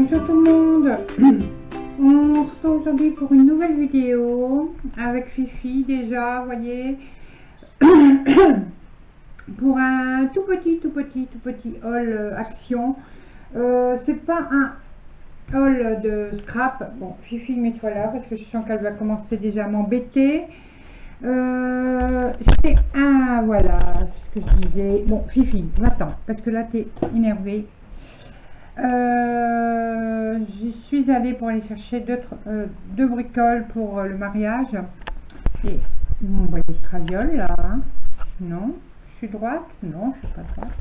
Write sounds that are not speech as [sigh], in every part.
Bonjour tout le monde. [clears throat] On se retrouve aujourd'hui pour une nouvelle vidéo avec Fifi déjà, vous voyez. [clears throat] Pour un tout petit, tout petit, tout petit haul euh, action. Euh, c'est pas un haul de scrap. Bon Fifi mets-toi là parce que je sens qu'elle va commencer déjà à m'embêter. Euh, j'ai un voilà ce que je disais. Bon Fifi maintenant parce que là tu es énervée euh, je suis allée pour aller chercher deux, euh, deux bricoles pour euh, le mariage. Et vous voyez le traviole là. Hein. non, je suis droite? Non, je suis pas droite.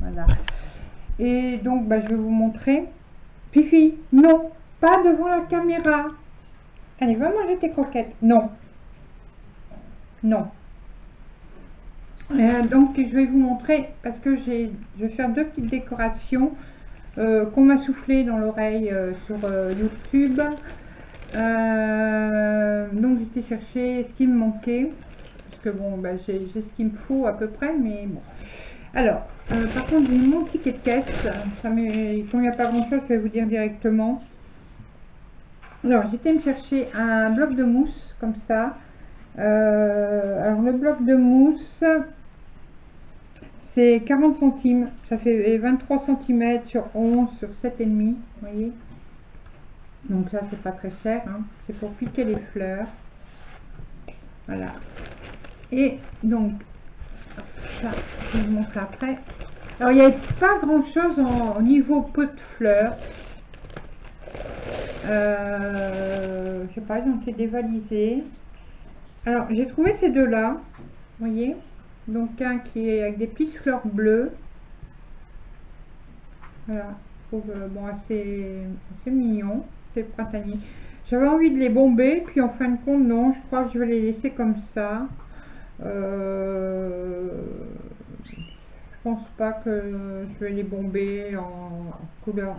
Voilà. Et donc, bah, je vais vous montrer. Fifi, non, pas devant la caméra. Allez, va manger tes croquettes. Non. Non. donc, je vais vous montrer parce que je vais faire deux petites décorations euh, qu'on m'a soufflé dans l'oreille euh, sur euh, YouTube. donc j'étais chercher ce qui me manquait. Parce que bon, bah, j'ai ce qu'il me faut à peu près, mais bon. Alors, par contre, j'ai mon ticket de caisse. Ça n'y a pas grand chose, je vais vous dire directement. Alors, j'étais me chercher un bloc de mousse, comme ça. alors, le bloc de mousse, c'est 40 centimes, ça fait 23 cm sur 11 sur 7,5, vous voyez. Donc ça, c'est pas très cher, hein. c'est pour piquer les fleurs. Voilà. Et donc, ça, je vous montre après. Alors, il n'y avait pas grand chose au niveau pot de fleurs. Euh, je sais pas, ils ont été dévalisés. Alors, j'ai trouvé ces deux-là, vous voyez donc un qui est avec des petites fleurs bleues. Voilà, je trouve euh, bon, assez, mignon, c'est printanier. J'avais envie de les bomber, puis en fin de compte, non, je crois que je vais les laisser comme ça. Euh, je pense pas que je vais les bomber en, couleur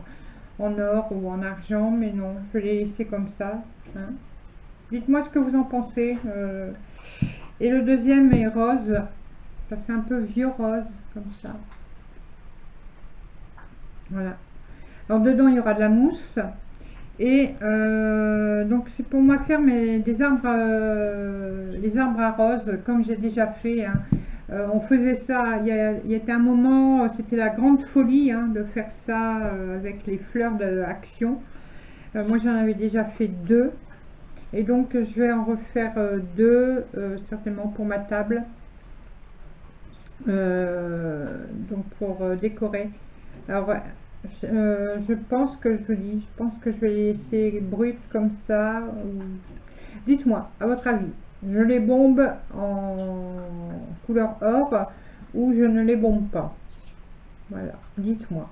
en or ou en argent, mais non, je vais les laisser comme ça. Hein. Dites-moi ce que vous en pensez. Euh. et le deuxième est rose. Ça fait un peu vieux rose, comme ça. Voilà. Alors dedans, il y aura de la mousse. Et euh, donc c'est pour moi faire mes, des arbres, euh, les arbres à rose, comme j'ai déjà fait. Hein. Euh, on faisait ça, il y, a, il y a un moment, c'était la grande folie hein, de faire ça avec les fleurs d'action. moi j'en avais déjà fait deux. Et donc je vais en refaire deux, certainement pour ma table. Euh, donc pour euh, décorer. Alors, euh, je pense que je dis, je pense que je vais laisser brutes comme ça. Dites-moi, à votre avis, je les bombe en couleur or ou je ne les bombe pas? Voilà, dites-moi.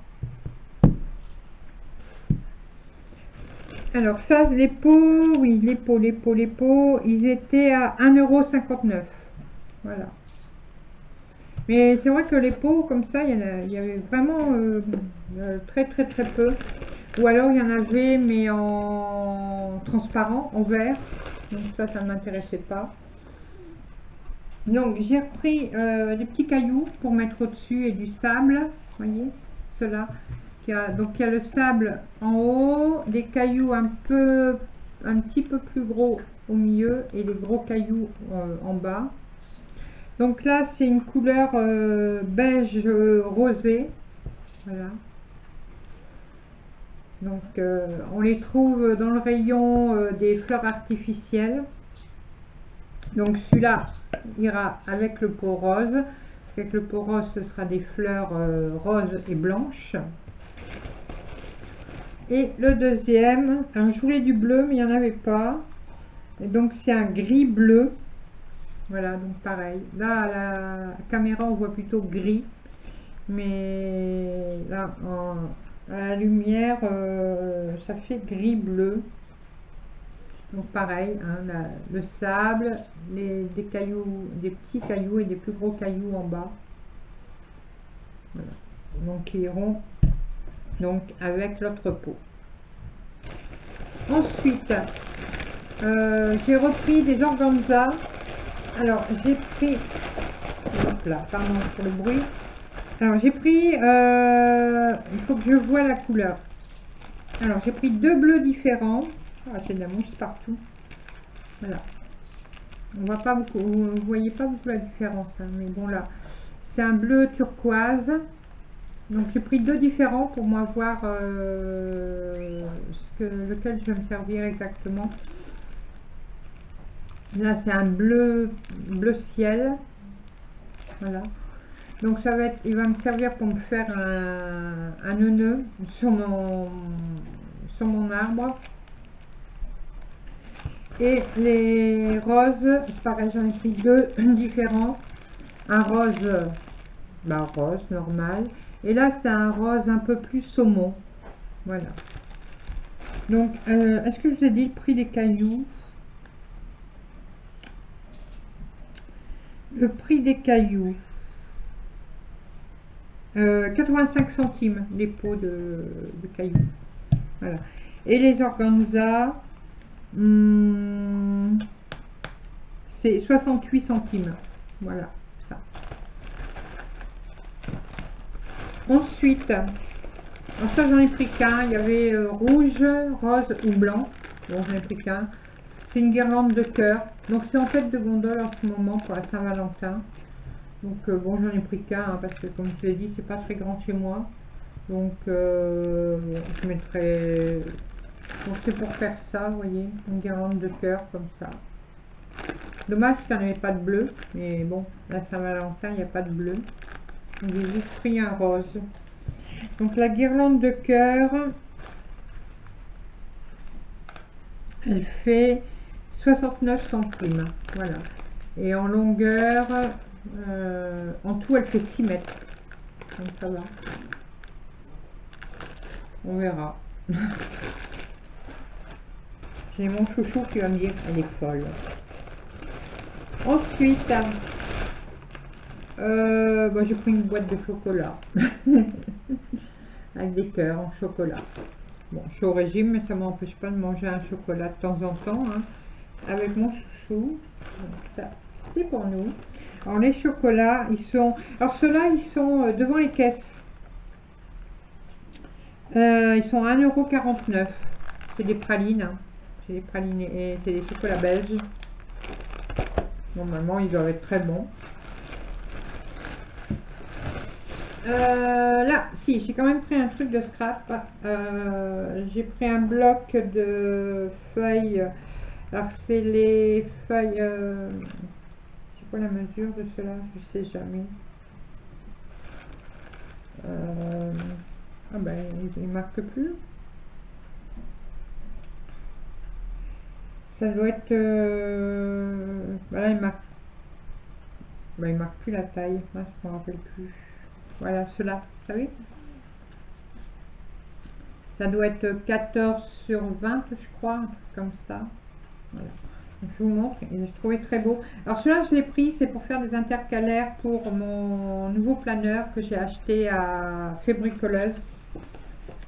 Alors ça, les pots, oui, les pots, les pots, les pots, ils étaient à 1,59€. Voilà. Mais c'est vrai que les pots comme ça, il y, avait vraiment euh, euh, très très très peu. Ou alors il y en avait mais en transparent, en vert. Donc ça, ça ne m'intéressait pas. Donc j'ai repris euh, des petits cailloux pour mettre au-dessus et du sable. Voyez, cela. donc il y a le sable en haut, des cailloux un peu, un petit peu plus gros au milieu et les gros cailloux en bas. Donc là, c'est une couleur euh, beige rosé. Voilà. Donc, euh, on les trouve dans le rayon euh, des fleurs artificielles. Donc, celui-là ira avec le pot rose. Avec le pot rose, ce sera des fleurs roses et blanches. Et le deuxième, je voulais du bleu, mais il n'y en avait pas. Et donc, c'est un gris bleu. Voilà, donc pareil. Là, à la caméra, on voit plutôt gris. Mais là, à la lumière, euh, ça fait gris-bleu. Donc pareil, hein, le sable, les, des cailloux, des petits cailloux et des plus gros cailloux en bas. Voilà. Donc ils iront donc avec l'autre peau. Ensuite, euh, j'ai repris des organza alors, j'ai pris... là, pardon pour le bruit. Alors, j'ai pris... Euh, il faut que je vois la couleur. Alors, j'ai pris deux bleus différents. Ah, j'ai de la mousse partout. Voilà. On voit pas beaucoup, vous voyez pas beaucoup la différence, hein, mais bon là, c'est un bleu turquoise. Donc j'ai pris deux différents pour moi voir euh, lequel je vais me servir exactement. Là c'est un bleu bleu ciel. Voilà. Donc ça va être, il va me servir pour me faire un, un nœud sur mon sur mon arbre. Et les roses, pareil, j'en ai pris deux [laughs] différents. Un rose, bah, rose normal. Et là, c'est un rose un peu plus saumon. Voilà. Donc, euh, est-ce que je vous ai dit le prix des cailloux? Le prix des cailloux. 85 euh, centimes les pots de, cailloux. Voilà. Et les organza, Hmm, c'est 68 centimes. Voilà, ça. Ensuite, ça j'en ai pris qu'un. Il y avait euh, rouge, rose ou blanc. Bon, j'en ai pris qu'un. C'est une guirlande de cœur. Donc c'est en tête de gondole en ce moment pour la Saint-Valentin. Donc euh, bon, j'en ai pris qu'un hein, parce que comme je l'ai dit, c'est pas très grand chez moi. Donc euh, je mettrai donc c'est pour faire ça, vous voyez, une guirlande de cœur comme ça. Dommage qu'il n'y avait pas de bleu, mais bon, la Saint-Valentin, il n'y a pas de bleu. J'ai juste pris un rose. Donc la guirlande de cœur, elle fait 69 centimes. Voilà. Et en longueur, euh, en tout, elle fait 6 mètres. Donc ça va. On verra. [laughs] J'ai mon chouchou qui va me dire elle est folle. Ensuite, euh, bah, j'ai pris une boîte de chocolat. [laughs] Avec des cœurs en chocolat. Bon, je suis au régime, mais ça ne m'empêche pas de manger un chocolat de temps en temps. Hein, avec mon chouchou. C'est pour nous. Alors les chocolats, ils sont... Alors ceux-là, ils sont euh, devant les caisses. Euh, ils sont à 1,49€. C'est des pralines. Hein c'est des pralinés, c'est des chocolats belges. Normalement, ils doivent être très bons. Euh, là, si, j'ai quand même pris un truc de scrap. J'ai pris un bloc de feuilles. Alors, c'est les feuilles... Euh, c'est quoi la mesure de cela Je sais jamais. ah ben, il ne marque plus. Ça doit être... Euh... Voilà, il marque... Bah, il marque plus la taille. Moi, je ne me rappelle plus. Voilà, cela, vous savez Ça doit être 14 sur 20, je crois, comme ça. Je vous montre, je trouvais très beau. Alors celui-là, je l'ai pris, c'est pour faire des intercalaires pour mon nouveau planeur que j'ai acheté à Fébricoleuse.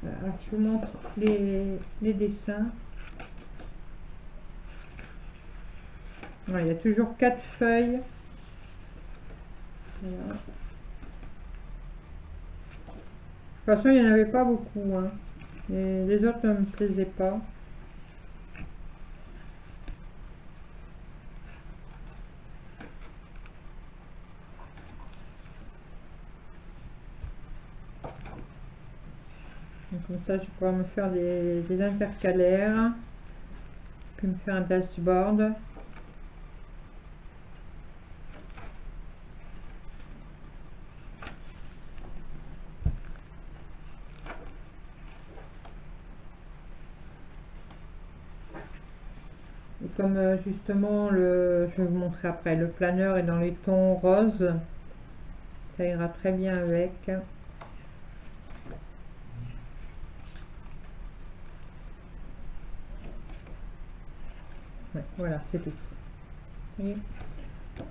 Alors, je vous montre les, dessins. il y a toujours quatre feuilles. De toute façon, il n'y en avait pas beaucoup. Hein. Les autres ne me plaisaient pas. Comme ça, je pourrais me faire des, intercalaires. Puis me faire un dashboard. comme euh, justement le je vais vous montrer après le planeur est dans les tons roses ça ira très bien avec voilà c'est tout.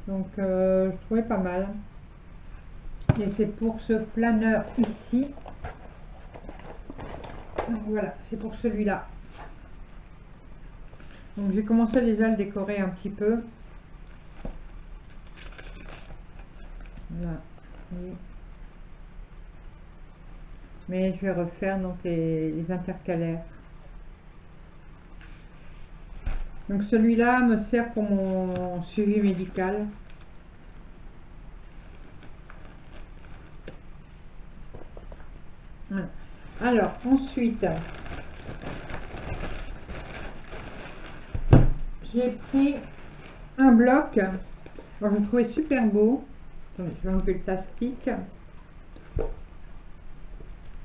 Donc euh, je trouvais pas mal. Et c'est pour ce planeur ici. Voilà c'est pour celui là donc j'ai commencé déjà à le décorer un petit peu. Mais je vais refaire les intercalaires. Donc celui-là me sert pour mon suivi médical. Alors, ensuite, j'ai pris un bloc. Je le trouvais super beau. Je vais enlever le plastique.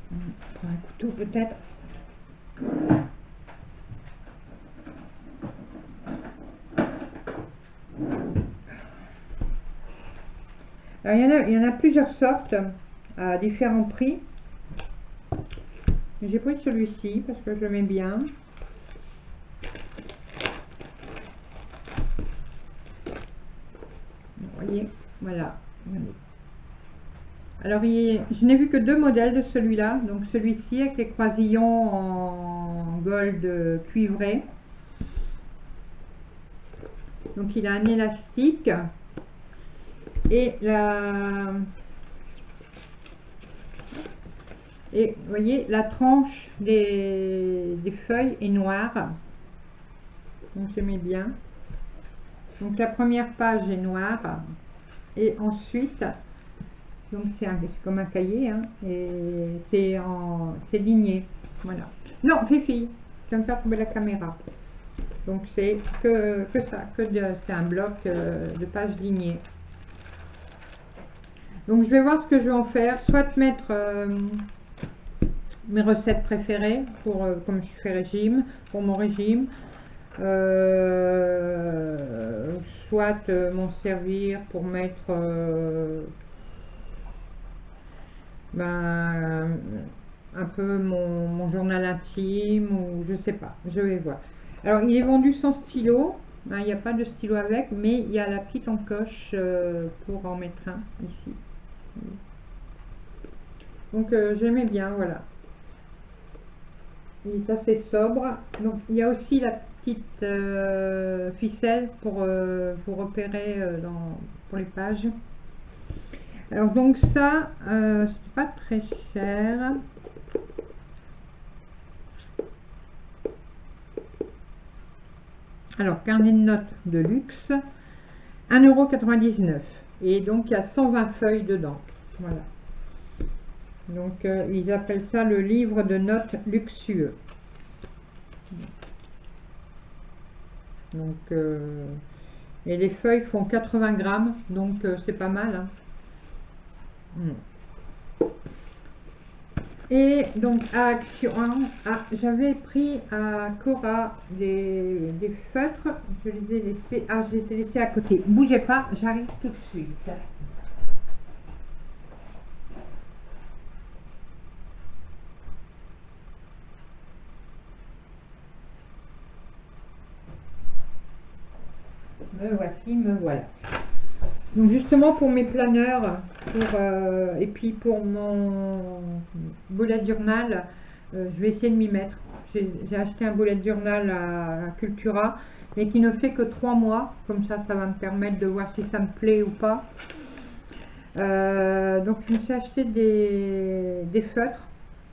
Un couteau peut-être. Il y, en a, plusieurs sortes à différents prix. J'ai pris celui-ci parce que je mets bien. Vous voyez, voilà. Alors, je n'ai vu que deux modèles de celui-là. Donc, celui-ci avec les croisillons en gold cuivré. Donc, il a un élastique. Et la... Et voyez, la tranche des, feuilles est noire. Donc, j'aimais bien. Donc, la première page est noire. Et ensuite, donc c'est comme un cahier, hein, et c'est en c'est ligné. Voilà. Non, Fifi, tu vas me faire tomber la caméra. Donc c'est que, que ça, que c'est un bloc euh, de pages lignées. Donc je vais voir ce que je vais en faire, soit mettre euh, mes recettes préférées pour euh, comme je fais régime, pour mon régime, euh, soit m'en servir pour mettre ben, un peu mon, journal intime ou je sais pas, je vais voir. Alors il est vendu sans stylo, hein, il n'y a pas de stylo avec, mais il y a la petite encoche pour en mettre un ici. Donc euh, j'aimais bien, voilà. Il est assez sobre. Donc il y a aussi la petite euh, ficelle pour vous repérer euh, dans, pour les pages. Alors donc ça, c'est pas très cher. Alors carnet de notes de luxe, 1,99€. Et donc il y a 120 feuilles dedans. Voilà. Donc euh, ils appellent ça le livre de notes luxueux. Donc euh, et les feuilles font 80 grammes, donc euh, c'est pas mal. hein. Mm. Et donc à Action, ah, j'avais pris à Cora des, des feutres, je les ai laissés, ah je les ai laissés à côté. Bougez pas, j'arrive tout de suite. Me voici, me voilà. Donc justement pour mes planeurs euh, et puis pour mon bullet journal, euh, je vais essayer de m'y mettre. J'ai acheté un bullet journal à, Cultura, mais qui ne fait que trois mois. Comme ça, ça va me permettre de voir si ça me plaît ou pas. Euh, donc je me suis acheté des, feutres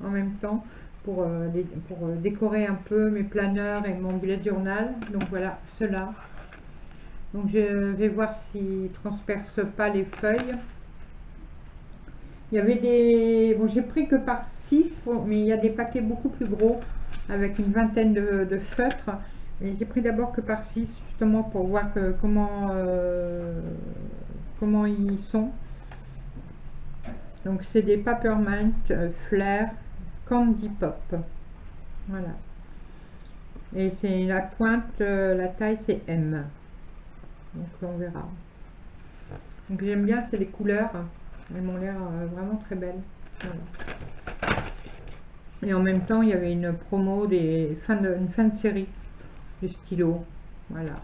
en même temps pour, décorer un peu mes planeurs et mon bullet journal. Donc voilà, ceux-là. Donc je vais voir s'ils ne transpercent pas les feuilles. Il y avait des... Bon, j'ai pris que par 6, mais il y a des paquets beaucoup plus gros avec une vingtaine de, de feutres. Et j'ai pris d'abord que par 6, justement pour voir que- comment, euh, comment ils sont. Donc c'est des Papermint euh, Flair Candy Pop. Voilà. Et c'est la pointe, euh, la taille c'est M. Donc on verra. Donc j'aime bien, c'est les couleurs. Elles m'ont l'air euh, vraiment très belles. Et en même temps, il y avait une promo des fins de, une fin de série de stylos. Voilà.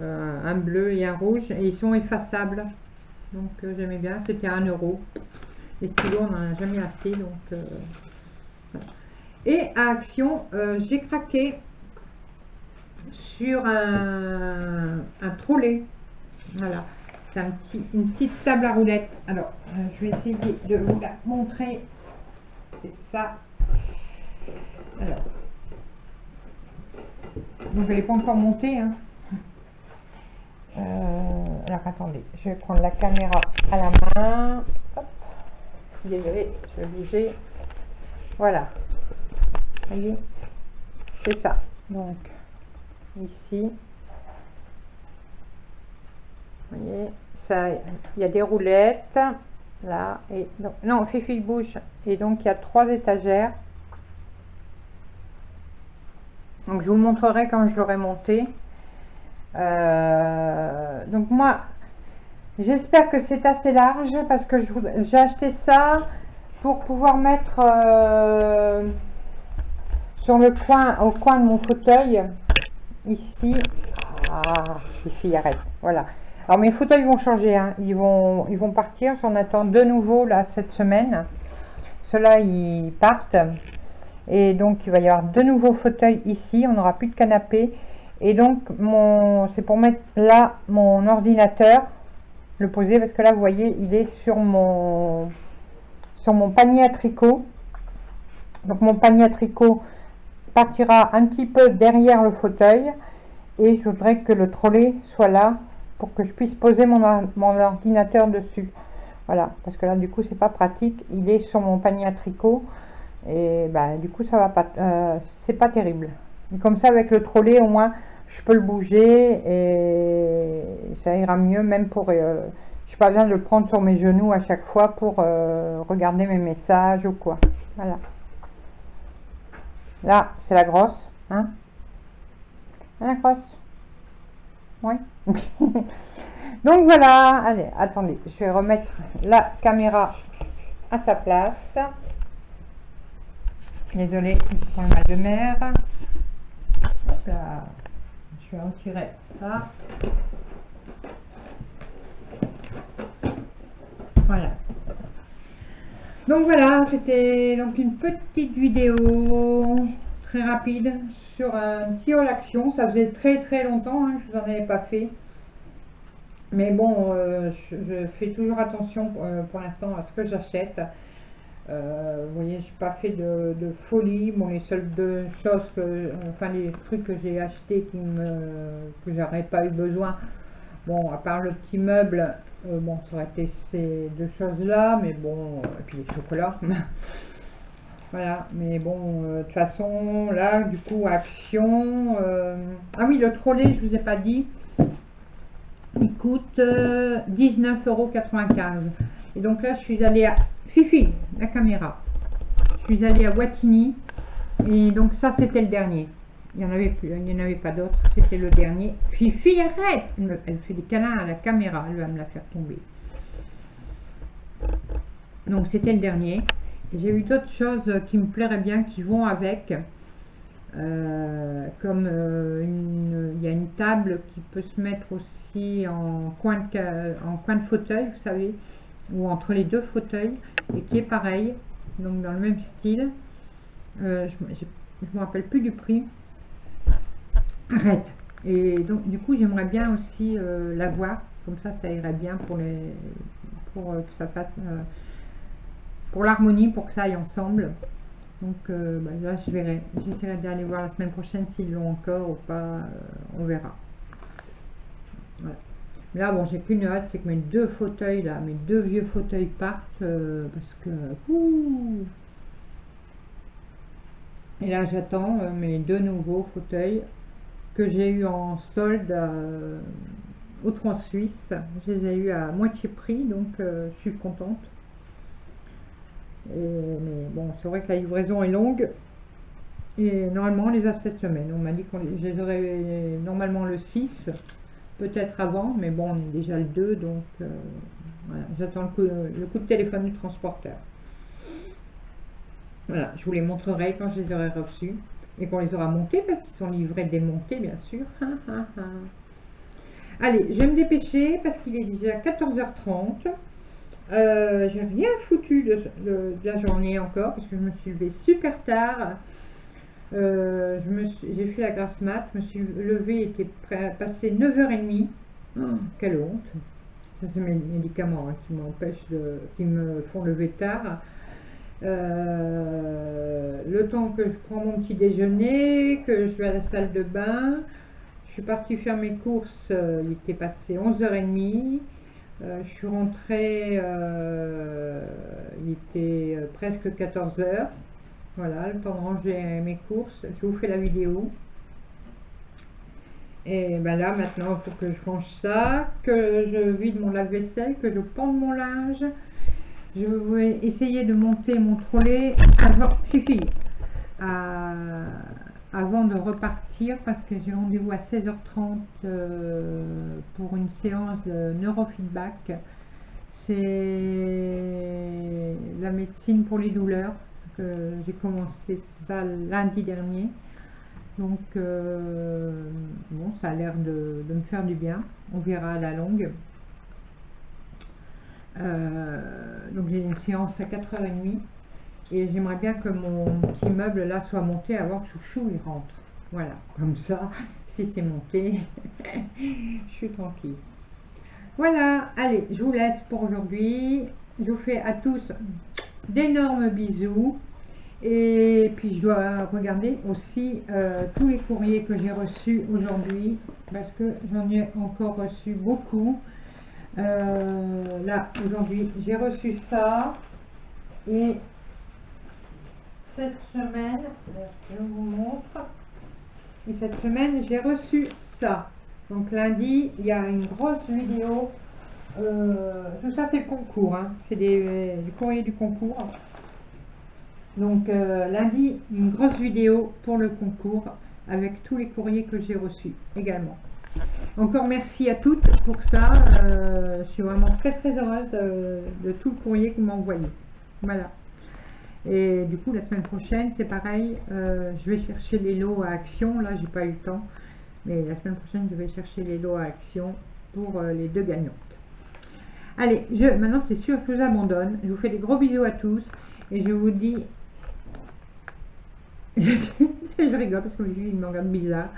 Euh, un bleu et un rouge. Et ils sont effaçables. Donc euh, j'aimais bien. C'était à 1 euro. Les stylos, on n'en a jamais assez. Donc. Et à Action, j'ai craqué sur un, un trolley. Voilà. C'est un petit, une petite table à roulettes. Alors, euh, je vais essayer de vous la montrer. c'est ça. Alors. Donc elle n'est pas encore montée. Hein. Euh, alors attendez, je vais prendre la caméra à la main. Hop. Désolée, je vais bouger. Voilà. voyez? C'est ça. Donc, ici. Vous voyez, ça, il y a des roulettes. Là, et donc, non, Fifi bouge. Et donc, il y a trois étagères. Donc, je vous montrerai quand je l'aurai monté. Euh, donc, moi, j'espère que c'est assez large parce que j'ai acheté ça pour pouvoir mettre euh, sur le coin, au coin de mon fauteuil, ici. Ah, Fifi, arrête. Voilà. Alors mes fauteuils vont changer, hein. ils, vont, ils vont partir, j'en attends de nouveau là cette semaine. Ceux-là, ils partent. Et donc il va y avoir de nouveaux fauteuils ici, on n'aura plus de canapé. Et donc mon c'est pour mettre là mon ordinateur, le poser parce que là vous voyez il est sur mon sur mon panier à tricot. Donc mon panier à tricot partira un petit peu derrière le fauteuil et je voudrais que le trolley soit là pour que je puisse poser mon, mon ordinateur dessus. Voilà, parce que là, du coup, c'est pas pratique. Il est sur mon panier à tricot. Et bah, du coup, ça va pas. Euh, c'est pas terrible. comme ça, avec le trolley, au moins, je peux le bouger et ça ira mieux, même pour. Euh, je n'ai pas besoin de le prendre sur mes genoux à chaque fois pour euh, regarder mes messages ou quoi. Voilà. Là, c'est la grosse. Hein La grosse. Oui. [laughs] Donc voilà, allez, attendez, je vais remettre la caméra à sa place. Désolée, prends le mal de mer. Je vais retirer ça. Voilà. Donc voilà, c'était donc une petite vidéo très rapide sur un petit haul action. Ça faisait très très longtemps, hein, je vous en avais pas fait. Mais bon, euh, je, fais toujours attention euh, pour l'instant à ce que j'achète. Euh, vous voyez, j'ai pas fait de, folie. Bon, les seules deux choses que, enfin les trucs que j'ai achetés qui me, que j'aurais pas eu besoin. Bon, à part le petit meuble, bon, ça aurait été ces deux choses-là, mais bon, et puis les chocolats. [laughs] Voilà, mais bon, euh, de toute façon, là, du coup, action. Euh, ah oui, le trolley, je vous ai pas dit, il coûte 19,95 euh, euros. Et donc là, je suis allée à Fifi, la caméra. Je suis allée à Watini. Et donc ça, c'était le dernier. Il n'y en avait plus, il n'y en avait pas d'autres. C'était le dernier. Fifi, arrête Elle fait des câlins à la caméra. Elle va me la faire tomber. Donc c'était le dernier. J'ai eu d'autres choses qui me plairaient bien, qui vont avec. Euh, comme euh, il y a une table qui peut se mettre aussi en coin de, en coin de fauteuil, vous savez, ou entre les deux fauteuils, et qui est pareil, donc dans le même style. Euh, je ne me rappelle plus du prix. Arrête. Et donc du coup j'aimerais bien aussi l'avoir, comme ça ça irait bien pour les pour que ça fasse pour l'harmonie, pour que ça aille ensemble. Donc euh, bah, là, je verrai. J'essaierai d'aller voir la semaine prochaine s'ils l'ont encore ou pas. Euh, on verra. Là, bon, j'ai qu'une hâte, c'est que mes deux fauteuils, là, mes deux vieux fauteuils partent. Euh, parce que... et là, j'attends mes deux nouveaux fauteuils que j'ai eu en solde au Trans Suisse. Je les ai eu à moitié prix, donc je suis contente mais bon, c'est vrai que la livraison est longue. Et normalement, on les a cette semaine. On m'a dit qu'on les aurait normalement le 6, peut-être avant, mais bon, on est déjà le 2, donc euh, j'attends le, coup de téléphone du transporteur. Voilà, je vous les montrerai quand je les aurai reçus et qu'on les aura montés parce qu'ils sont livrés démontés, bien sûr. Allez, je vais me dépêcher parce qu'il est déjà 14h30. Euh, j'ai rien foutu de, la journée encore parce que je me suis levée super tard. Euh, j'ai fait la grasse mat, je me suis levée, était passé 9h30. Oh, quelle honte. Ça, c'est mes médicaments hein, qui m'empêchent de. qui me font lever tard. Euh, le temps que je prends mon petit déjeuner, que je vais à la salle de bain, je suis partie faire mes courses, euh, il était passé 11h30. Euh, je suis rentrée, il était presque 14h. Voilà, le temps de ranger mes courses. Je vous fais la vidéo. Et ben là, maintenant, il faut que je range ça, que je vide mon lave-vaisselle, que je pende mon linge. Je vais essayer de monter mon trolley avant, de repartir parce que j'ai rendez-vous à 16h30 euh, pour une séance de neurofeedback. C'est la médecine pour les douleurs. J'ai commencé ça lundi dernier. Donc, euh, bon, ça a l'air de, me faire du bien. On verra à la longue. Euh, donc, j'ai une séance à 4h30. Et j'aimerais bien que mon petit meuble là soit monté avant que Chouchou il rentre. Voilà, comme ça, [laughs] si c'est monté, [laughs] je suis tranquille. Voilà, allez, je vous laisse pour aujourd'hui. Je vous fais à tous d'énormes bisous. Et puis je dois regarder aussi euh, tous les courriers que j'ai reçus aujourd'hui parce que j'en ai encore reçu beaucoup. Euh, là, aujourd'hui, j'ai reçu ça et cette semaine, je vous montre, et cette semaine, j'ai reçu ça. Donc lundi, il y a une grosse vidéo. Euh, tout ça, c'est le concours. Hein. C'est des, du courrier du concours. Donc euh, lundi, une grosse vidéo pour le concours avec tous les courriers que j'ai reçus également. Encore merci à toutes pour ça. Euh, je suis vraiment très très heureuse de, tout le courrier que vous m'envoyez. Voilà. Et du coup, la semaine prochaine, c'est pareil. Euh, je vais chercher les lots à action. Là, j'ai pas eu le temps. Mais la semaine prochaine, je vais chercher les lots à action pour les deux gagnantes. Allez, je, maintenant c'est sûr que je vous abandonne. Je vous fais des gros bisous à tous. Et je vous dis [laughs] je rigole parce que il me regarde bizarre.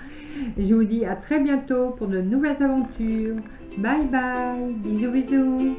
Je vous dis à très bientôt pour de nouvelles aventures. Bye bye. Bisous bisous.